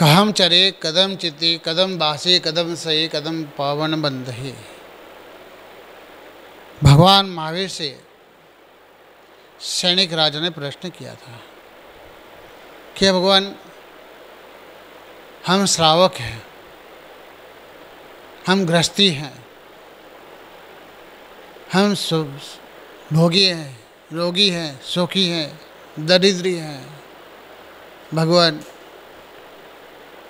कहम चरे, कदम चिति कदम बासी, कदम सही कदम पावन बंधे। भगवान महावीर से सैनिक राजा ने प्रश्न किया था कि भगवान, हम श्रावक हैं, हम गृहस्थी हैं, हम भोगी हैं, रोगी हैं, सुखी हैं, दरिद्री हैं। भगवान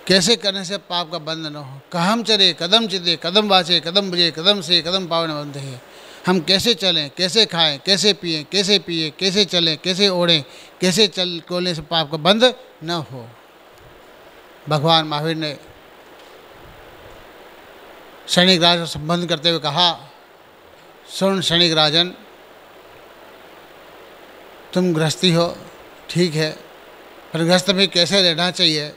कैसे करने से पाप का बंध न हो? कहम चले? कदम चिते कदम बाचे कदम बुझे, कदम से कदम पावन बंध है। हम कैसे चलें? कैसे खाएँ? कैसे पिए? कैसे पिए? कैसे चलें? कैसे ओढ़ें? कैसे चल कोलने से पाप का बंध न हो? भगवान महावीर ने सैनिक राज संबंध करते हुए कहा, सुन सैनिक राजन, तुम गृहस्थी हो, ठीक है, पर गृहस्थ में कैसे रहना चाहिए?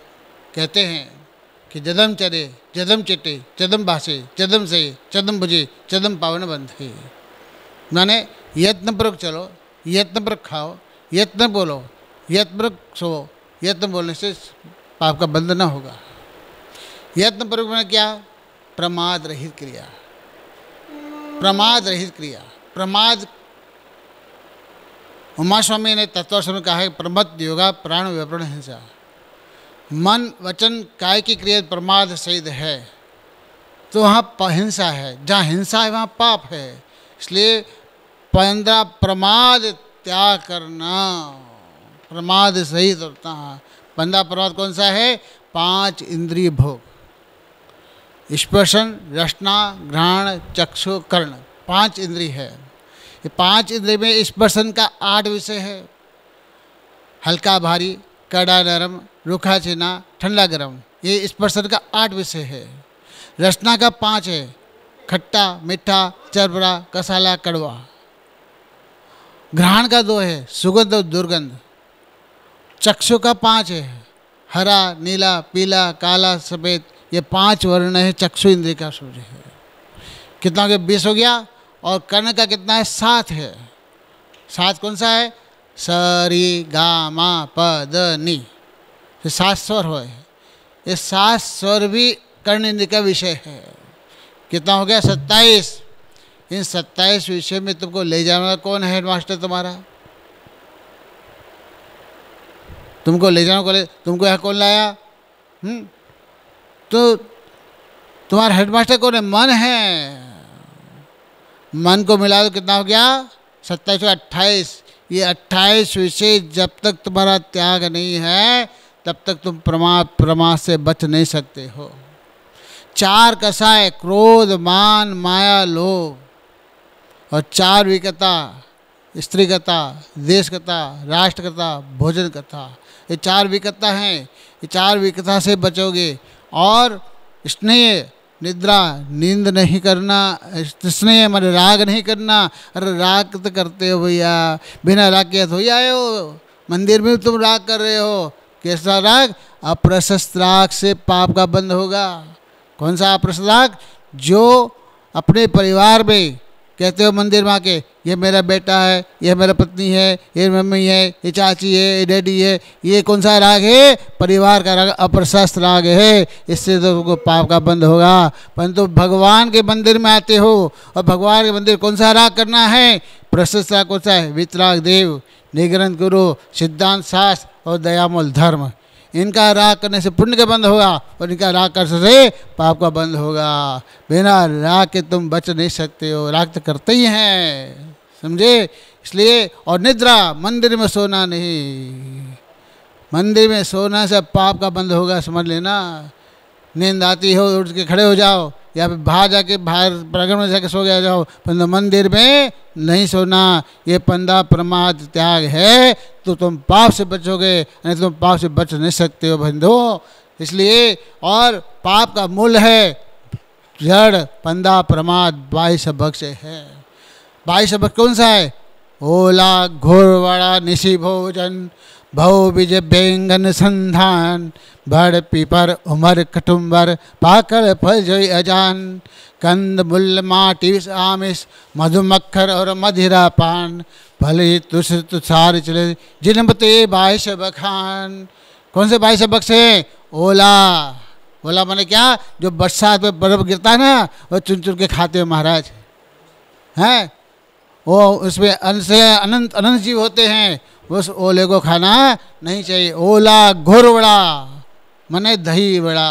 कहते हैं कि जदम चरे, जदम चिटे चदम बासे चदम से चदम बुझे चदम पावन बंधे। माने यत्नपूर्वक चलो यत्नपूर्वक खाओ, यत्न बोलो यत्नपूर्वक सो यत्न बोलने से पाप का बंध न होगा। यत्नपूर्वक में क्या? प्रमाद रहित क्रिया। प्रमाद रहित क्रिया। प्रमाद उमा स्वामी ने तत्व कहा है प्रमद योगा प्राण विवरण हिंसा। मन, वचन, काय की क्रिया, प्रमाद सहित है। तो वहाँ हिंसा है। जहाँ हिंसा है, वहाँ पाप है। इसलिए पंद्रह प्रमाद त्याग करना। प्रमाद सहित होता है। पंद्रह प्रमाद कौन सा है? पाँच इंद्रिय भोग। स्पर्शन, रचना, घ्राण, चक्षु, कर्ण। पाँच इंद्रिय है। ये पाँच इंद्रिय में स्पर्शन का आठ विषय है। हल्का भारी कड़ा नरम रूखा चीना ठंडा गर्म ये स्पर्शन का आठ विषय है। रचना का पाँच है। खट्टा, मीठा चरबरा कसाला, कड़वा। ग्रहण का दो है। सुगंध और दुर्गंध। चक्षु का पाँच है। हरा, नीला, पीला, काला, सफ़ेद, ये पाँच वर्ण है। चक्षु इंद्रिय का सूर्य है। कितना हो गया? बीस हो गया। और कर्ण का कितना है? सात है। सात कौन सा है? सरी प नी ये सात स्वर हो। ये सात स्वर भी कर्ण का विषय है। कितना हो गया? सत्ताईस। इन सत्ताईस विषय में तुमको ले जाने वाला कौन है हेडमास्टर तुम्हारा? तुमको ले जाने को ले तुमको यहाँ कौन लाया? हम्म? तो तुम्हारा हेडमास्टर कौन है? मन है। मन को मिला तो कितना हो गया? सत्ताईस, अट्ठाईस। ये अट्ठाईस विषय जब तक तुम्हारा त्याग नहीं है, तब तक तुम प्रमा प्रमा से बच नहीं सकते हो। चार कसाय क्रोध, मान, माया, लोभ। और चार विकता, स्त्रीकता, देशकता, राष्ट्रकता भोजन कथा ये चार विकता हैं, ये चार विकता से बचोगे। और स्नेह निद्रा, नींद नहीं करना, स्नेह मन राग नहीं करना, अरे राग तो करते हो भैया, बिना राग के थोड़ी आए हो, मंदिर में तुम राग कर रहे हो, कैसा राग? अप्रशस्त राग से पाप का बंद होगा। कौन सा अप्रशस्त राग? जो अपने परिवार में कहते हो मंदिर में आके, ये मेरा बेटा है, ये मेरा पत्नी है, ये मम्मी है, ये चाची है, ये डैडी है, ये कौन सा राग है? परिवार का राग अप्रशस्त राग है। इससे तो तुमको पाप का बंद होगा। परंतु तो भगवान के मंदिर में आते हो और भगवान के मंदिर कौन सा राग करना है? प्रशस्त राग कौन सा है? वितराग देव। निग्रंथ गुरु, सिद्धांत शास्त्र और दयामूल धर्म। इनका राग करने से पुण्य का बंद होगा और इनका राग करने से पाप का बंद होगा। बिना राग के तुम बच नहीं सकते हो। राग तो करते ही हैं, समझे? इसलिए, और निद्रा, मंदिर में सोना नहीं। मंदिर में सोना से पाप का बंद होगा, समझ लेना। नींद आती हो, उठ के खड़े हो जाओ, या फिर बाहर जाके, बाहर प्रगण में जाके सो गया जाओ परंतु मंदिर में नहीं सोना। ये पंदा प्रमाद त्याग है तो तुम पाप से बचोगे, नहीं तुम पाप से बच नहीं सकते हो बंधो। इसलिए, और पाप का मूल है, जड़ पंदा प्रमाद, बाईस सबक से है। बाईस सबक कौन सा है? ओला, घोर घोरवाड़ा निशी भोजन भव बीज बेंगन संधान भड़ पीपर उमर, कटुम्बर पाकड़ फल जोई अजान, कंद, मुल, माटी, आमिष, मधुमक्खर और मधिरा पान भले तुष तुषार चले जिनमते बाईस बखान। कौन से बाईस बक्स हैं? ओला। ओला मैंने क्या? जो बरसात में बर्फ़ गिरता है ना, वो चुन चुन के खाते हो महाराज। हैं? वो उसमें अन से अनंत अनंत जीव होते हैं। उस ओले को खाना नहीं चाहिए। ओला घोरवड़ा, मने दही वड़ा।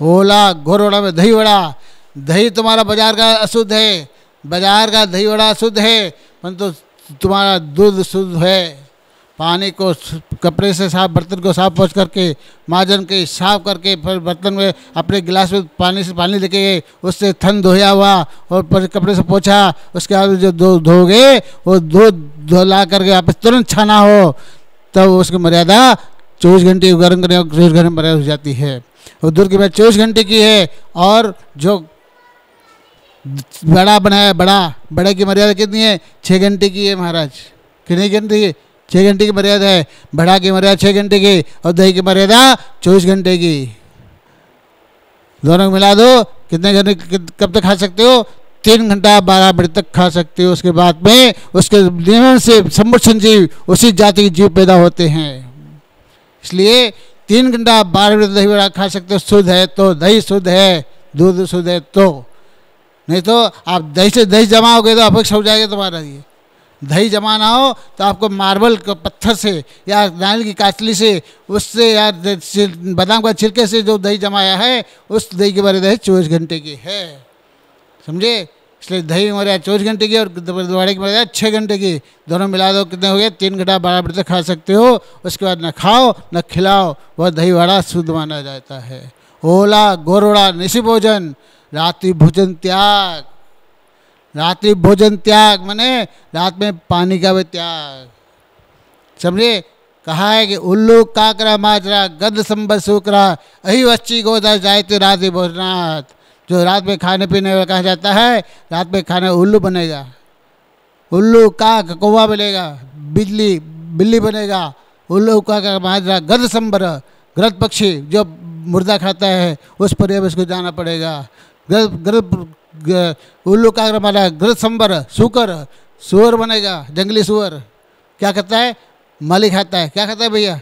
ओला घोरवड़ा में दही वड़ा। दही तुम्हारा बाज़ार का अशुद्ध है, बाज़ार का दही वड़ा शुद्ध है, परंतु तुम्हारा दूध शुद्ध है। पानी को कपड़े से साफ़, बर्तन को साफ़ पोछ करके, माजन के साफ़ करके, फिर बर्तन में अपने गिलास में पानी से पानी लेके गए, उससे थन धोया हुआ और कपड़े से पोछा। उसके बाद जो दो धोगे, वो दूध धोला करके आप तुरंत छाना हो, तब तो उसकी मर्यादा चौबीस घंटे गर्म करने चौबीस घंटे मर्यादा हो जाती है। और दूध की बात चौबीस घंटे की है और जो बड़ा बनाया, बड़ा, बड़े की मर्यादा कितनी है? छः घंटे की है महाराज। कितनी घंटे की छः घंटे की मर्यादा है। बढ़ा की मर्यादा छः घंटे की और दही की मर्यादा चौबीस घंटे की। दोनों को मिला दो। कितने घंटे कब तक खा सकते हो? तीन घंटा बारह बजे तक खा सकते हो। उसके बाद में उसके नियमन से संरक्षण जीव उसी जाति के जीव पैदा होते हैं। इसलिए तीन घंटा बारह बजे दही बड़ा खा सकते हो। शुद्ध है तो दही शुद्ध है, दूध शुद्ध है तो। नहीं तो आप दही से दही जमाओगे तो अपेक्षा हो जाएगा तुम्हारा ये। दही जमाना हो तो आपको मार्बल के पत्थर से या नारियल की काचली से, उससे या बादाम का छिलके से जो दही जमाया है, उस दही की मर्यादा चौबीस घंटे की है। समझे? इसलिए दही मर्यादा चौबीस घंटे की और दवाड़े की मर्यादा छः घंटे की। दोनों मिला दो, कितने हो गए? तीन घंटा बारह बजे तक खा सकते हो, उसके बाद न खाओ, न खिलाओ, वह दही वाड़ा शुद्ध माना जाता है। ओला गोरोड़ा, निशी भोजन, रात्रि भोजन त्याग। रात्रि भोजन त्याग, मैंने रात में पानी का भी त्याग। समझे? कहा है कि उल्लू काकरा माजरा गद संबर सुकरा, अही बच्ची गोदा जाए रात्रि भोजनाथ। जो रात में खाने पीने वाला कहा जाता है, रात में खाना उल्लू बनेगा। उल्लू काक कौवा बनेगा बिजली बिल्ली बनेगा। उल्लू काकरा माजरा गद संबर गृद पक्षी जो मुर्दा खाता है, उस पर उसको जाना पड़ेगा। गृद उल्लू कागर मारा गृह संबर सुकर, सुअर बनेगा, जंगली सुअर। क्या कहता है? मल ही खाता है। क्या खाता है भैया?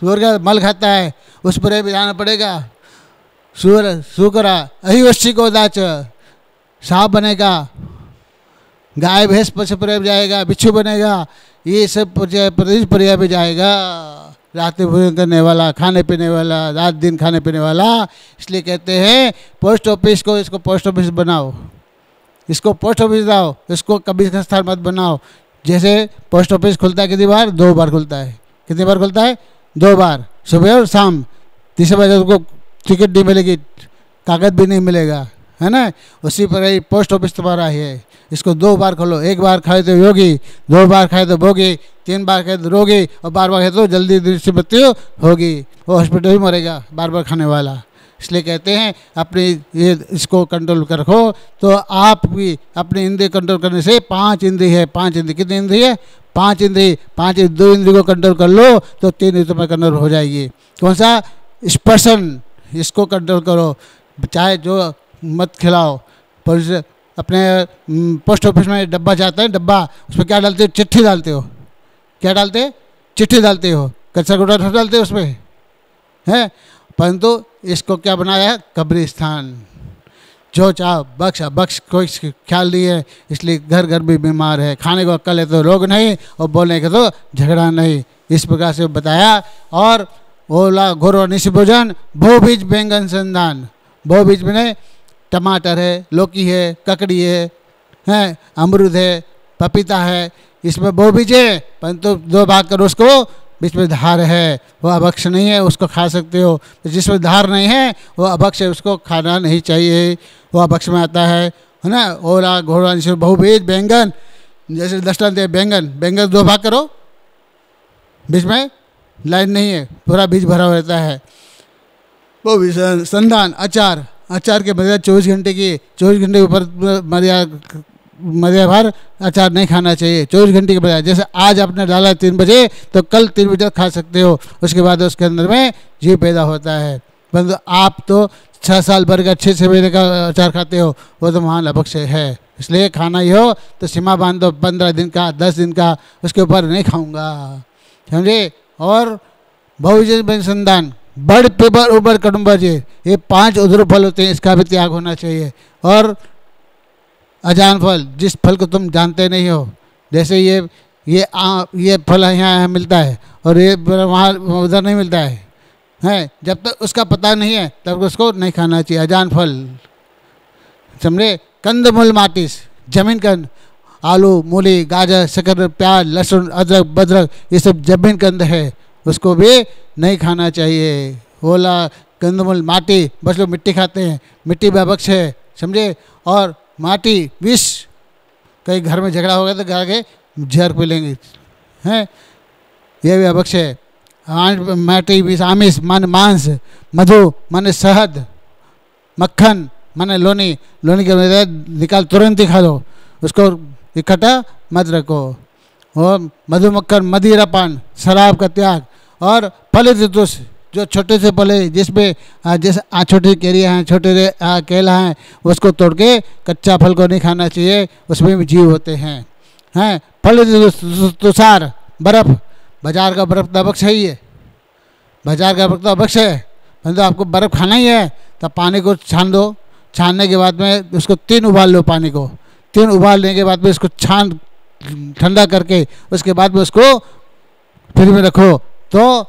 सुअर का मल खाता है। उस पर भी जाना पड़ेगा। सुअर, सुकरा अहिवशी को दाच सांप बनेगा। गाय, भैंस पशु पर जाएगा। बिच्छू बनेगा। ये सब प्रदेश पर्याय पे जाएगा। रात भोजन करने वाला, खाने पीने वाला, रात दिन खाने पीने वाला, इसलिए कहते हैं पोस्ट ऑफ़िस को इसको पोस्ट ऑफ़िस बनाओ। इसको पोस्ट ऑफ़िस बनाओ इसको कभी का स्थान मत बनाओ। जैसे पोस्ट ऑफ़िस खुलता है कितनी बार? दो बार खुलता है। कितनी बार खुलता है? दो बार। सुबह और शाम। तीसरे बजे उसको टिकट नहीं मिलेगी, कागज़ भी नहीं मिलेगा। है ना? उसी पर ही पोस्ट ऑफ़िस तुम्हारा ही है। इसको दो बार खोलो। एक बार खाए तो योगी, दो बार खाए तो भोगी, तीन बार खाए तो रोगी और बार बार खाए तो जल्दी दृष्टि मृत्यु होगी। वो हॉस्पिटल ही मरेगा, बार बार खाने वाला। इसलिए कहते हैं, अपनी ये इसको कंट्रोल कर रखो। तो आप भी अपने इंद्रिय कंट्रोल करने से पाँच इंद्री है। पाँच इंद्री कितनी इंद्री है? पाँच इंद्री। पाँच दो इंद्री को कंट्रोल कर लो तो तीन इंद्री में कंट्रोल हो जाएगी। कौन सा? स्पर्शन। इसको कंट्रोल करो। चाहे जो मत खिलाओ। पुलिस अपने पोस्ट ऑफ़िस में डब्बा जाता है, डब्बा, उसमें क्या डालते हो? चिट्ठी डालते हो। क्या डालते? चिट्ठी डालते हो। कचरा गोटा डालते हो उसमें? है? परंतु इसको क्या बनाया है? कब्रिस्तान। जो चाह, बख्श बख्श, कोई ख्याल नहीं है, इसलिए घर घर भी बीमार है। खाने को अक्ल है तो रोग नहीं और बोलने का तो झगड़ा नहीं। इस प्रकार से बताया और ओला घोर और निश भोजन भो बीज व्यंगन संदान भो बीज में टमाटर है, लौकी है, ककड़ी है, हैं, अमरूद है, पपीता है, इसमें बहु बीज परंतु दो भाग करो उसको बीच में धार है वो अभक्ष नहीं है, उसको खा सकते हो। जिसमें धार नहीं है वो अभक्ष है, उसको खाना नहीं चाहिए। वो अभक्ष में आता है है ना? ओला, घोड़ा जिसमें बहुबीज बैंगन जैसे दृष्टांत है बैंगन बैंगन दो भाग करो, बीच में लाइन नहीं है, पूरा बीज भरा रहता है। वो भी संधान, अचार अचार के मर्यादा चौबीस घंटे की, चौबीस घंटे के ऊपर मर्यादा मर्यादा भर अचार नहीं खाना चाहिए। चौबीस घंटे के बजाय, जैसे आज आपने डाला तीन बजे तो कल तीन बजे तक खा सकते हो। उसके बाद उसके अंदर में जीव पैदा होता है। परंतु आप तो छः साल भर का छः छः महीने का अचार खाते हो, वो तो महान अभक्ष है। इसलिए खाना ही हो तो सीमा बाँध दो पंद्रह दिन का, दस दिन का, उसके ऊपर नहीं खाऊँगा। समझे? और बहुजन अनुसंधान बड़ पेपर उबर कड़ुम्बर जी ये पाँच उधर फल होते हैं इसका भी त्याग होना चाहिए। और अजान फल जिस फल को तुम जानते नहीं हो जैसे ये ये आ, ये फल यहाँ यहाँ मिलता है और ये वहाँ उधर नहीं मिलता है हैं? जब तक तो उसका पता नहीं है तब उसको नहीं खाना चाहिए। अजान फल समझे? कंदमूल माटिस ज़मीन कंद आलू मूली गाजर शकर प्याज लहसुन अदरक बदरक ये सब ज़मीन कंद है। उसको भी नहीं खाना चाहिए। ओला कंदमूल, माटी, बस लोग मिट्टी खाते हैं। मिट्टी बक्स है, समझे? और माटी, विष, कहीं घर में झगड़ा हो गया तो घर के जहर पी लेंगे हैं? यह भी अभक्ष है माटी, विष, आमिष मन मांस, मधु, मन शहद, मक्खन, माने लोनी। लोनी के निकाल तुरंत ही खा लो। उसको इकट्ठा मत रखो। और मधुमक्खन मदिरा पान शराब का त्याग और फल ऋतुष जो छोटे से फल जिसमें जैसे छोटी केरियाँ हैं, छोटे केला हैं, उसको तोड़ के कच्चा फल को नहीं खाना चाहिए, उसमें भी जीव होते हैं। हैं? फल तुषार, बर्फ़। बाज़ार का बर्फ़ तो अवक्ष ही है बाज़ार का बर्फ़ तो अवक्ष है। परंतु आपको बर्फ़ खाना ही है तो पानी को छान दो। छानने के बाद में उसको तीन उबाल लो पानी को। तीन उबालने के बाद में उसको छान, ठंडा करके, उसके बाद में उसको फ्रिज में रखो। तो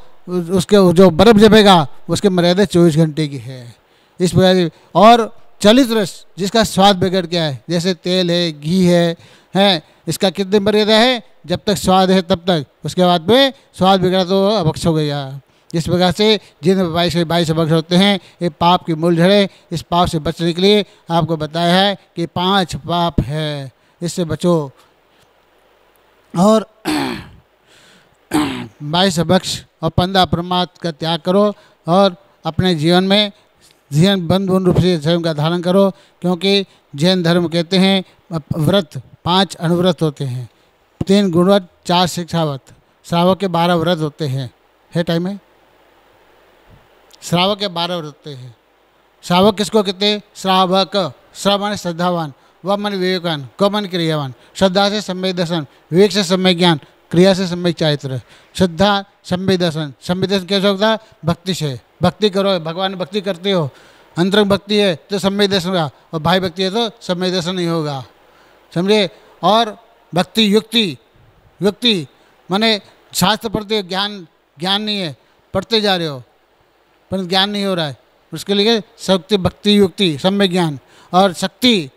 उसके जो बर्फ़ जमेगा उसके मर्यादा चौबीस घंटे की है। इस प्रकार और चलित रस जिसका स्वाद बिगड़ गया है, जैसे तेल है, घी है, हैं, इसका कितनी मर्यादा है? जब तक स्वाद है तब तक। उसके बाद में स्वाद बिगड़ा तो अभक्ष हो गया। जिस प्रकार से जिन बाईस बाईस अभक्ष होते हैं, ये पाप की मूल झड़े, इस पाप से बचने के लिए आपको बताया है कि पाँच पाप है। इससे बचो। और बाईस अभक्ष और पंद्रह प्रमाद का त्याग करो और अपने जीवन में जीवन बंद रूप से धर्म का धारण करो, क्योंकि जैन धर्म कहते हैं व्रत, पाँच अनुव्रत होते हैं। तीन गुणवत चार शिक्षावत श्रावक के बारह व्रत होते हैं। है टाइम है? श्रावक के बारह व्रत होते हैं। श्रावक किसको कहते हैं? श्रावक, श्रवण, श्रद्धावान। व मन विवेकवान क मन क्रियावान। श्रद्धा से सम्यक दर्शन, विवेक से सम्यक ज्ञान। क्रिया से सम्यक चारित्र। श्रद्धा सम्यक दर्शन सम्यक दर्शन कैसे होता है? भक्ति से। भक्ति करो, भगवान भक्ति करते हो। अंतरंग भक्ति है तो सम्यक दर्शन होगा। और भाई भक्ति है तो सम्यक दर्शन नहीं होगा। समझे? और भक्ति युक्ति। युक्ति माने शास्त्र पढ़ते हो, ज्ञान ज्ञान नहीं है। पढ़ते जा रहे हो। पर ज्ञान नहीं हो रहा है। उसके लिए शक्ति भक्ति, युक्ति सम्य ज्ञान। और शक्ति,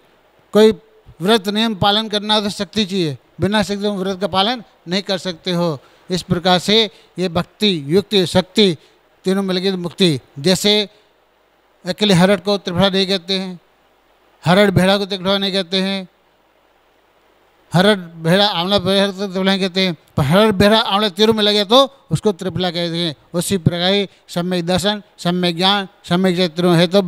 कोई व्रत, नियम पालन करना तो शक्ति चाहिए। बिना शक्ति व्रत का पालन नहीं कर सकते हो। इस प्रकार से ये भक्ति, युक्ति, शक्ति तीनों मिल गई मुक्ति। जैसे अकेले हरड़ को त्रिपुरा नहीं कहते हैं, हरड़ भेड़ा को त्रिपुरा नहीं कहते हैं, हरड़ भेड़ा आंवला भेड़ा तो त्रिपुला कहते हैं, पर हरड़ भेड़ा आंवला तीरों में लगे तो उसको त्रिपुला कहते हैं। उसी प्रकार सम्यक दर्शन, सम्यक ज्ञान, सम्यक चैत्रों है तो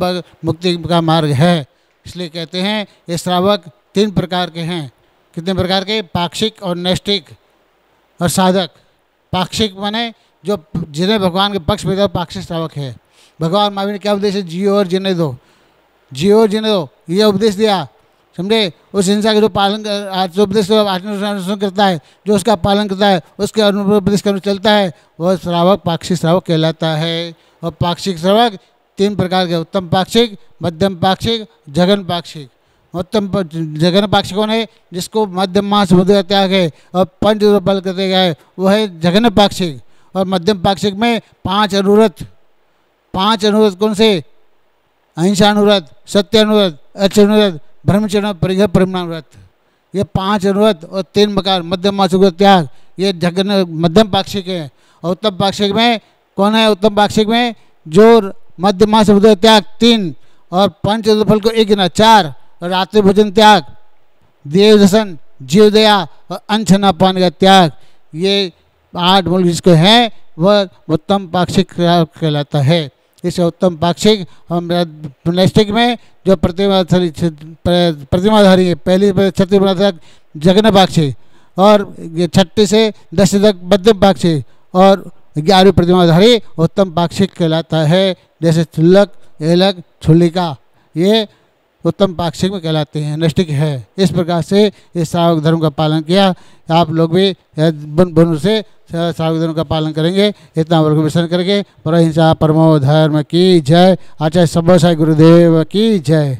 मुक्ति का मार्ग है। इसलिए कहते हैं ये श्रावक तीन प्रकार के हैं। कितने प्रकार के? पाक्षिक और नैष्टिक और साधक। पाक्षिक माने जो जिन्हें भगवान के पक्ष में पाक्षिक श्रावक है। भगवान महावीर ने क्या उपदेश है जियो और जिन्हें दो। जियो और जिन्हें दो। ये उपदेश दिया। समझे? उस हिंसा के जो पालन जो उपदेश आचरण करता है, जो उसका पालन करता है, उसके उपदेश कर चलता है, वह श्रावक, पाक्षिक श्रावक कहलाता है। और पाक्षिक श्रावक तीन प्रकार के उत्तम पाक्षिक, मध्यम पाक्षिक जगन पाक्षिक। उत्तम जगन पाक्षिक है जिसको मध्यम मास बुद्ध त्याग है और पंच बल करते गए वो है जगन पाक्षिक और मध्यम पाक्षिक में पाँच अनुरथ पाँच अनुरथ कौन से अहिंसा अनुरथ सत्य अनुरथ अच्छ अनुरथ ब्रह्मचरण परिघ परिणानुरथ ये पाँच अनुरथ और तीन मकार मध्यम मासिक त्याग ये जगन मध्यम पाक्षिक है और उत्तम पाक्षिक में कौन है उत्तम पाक्षिक में जो मध्य मास त्याग तीन और पंच को एक गिना चार रात्रि भोजन त्याग, देव दर्शन, जीव दया और अंश न पाने का त्याग, ये आठ मूल जिसको है, वह उत्तम पाक्षिक कहलाता है। इसे उत्तम पाक्षिक हम प्लास्टिक में जो प्रतिमा प्रतिमाधारी है, पहली छठी तक जगन पाक्षिक और छठी से दस तक मध्यम पाक्षिक और ग्यारहवीं प्रतिमाधारी उत्तम पाक्षिक कहलाता है, जैसे चुल्लक एलक छुल्लिका, ये उत्तम पाक्षिक में कहलाते हैं नष्टिक है। इस प्रकार से इस सावक धर्म का पालन किया। आप लोग भी बुन बुन से सावक धर्म का पालन करेंगे, इतना वर्ग मिशन करके पर हिंसा परमो धर्म की जय। आचार्य सभ्यसाई गुरुदेव की जय।